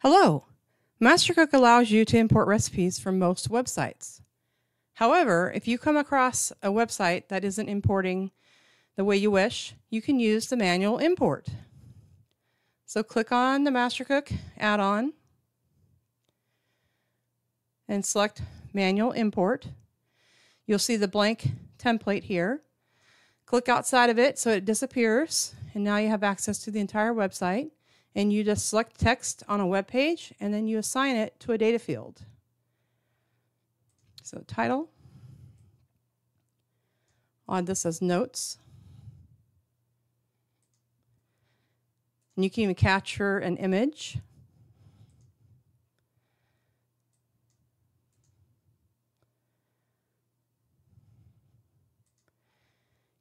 Hello! MasterCook allows you to import recipes from most websites. However, if you come across a website that isn't importing the way you wish, you can use the manual import. So click on the MasterCook add-on and select manual import. You'll see the blank template here. Click outside of it so it disappears and now you have access to the entire website and you just select text on a web page and then you assign it to a data field. So title, add this as notes. And you can even capture an image.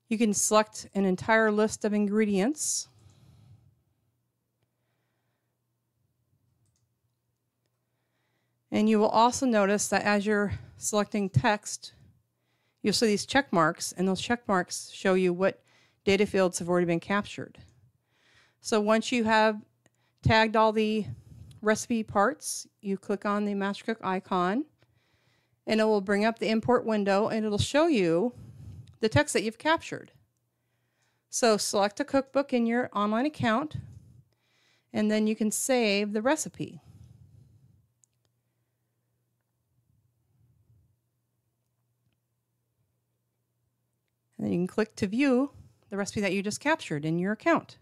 You can select an entire list of ingredients. And you will also notice that as you're selecting text, you'll see these check marks, and those check marks show you what data fields have already been captured. So once you have tagged all the recipe parts, you click on the MasterCook icon, and it will bring up the import window, and it'll show you the text that you've captured. So select a cookbook in your online account, and then you can save the recipe. Then you can click to view the recipe that you just captured in your account.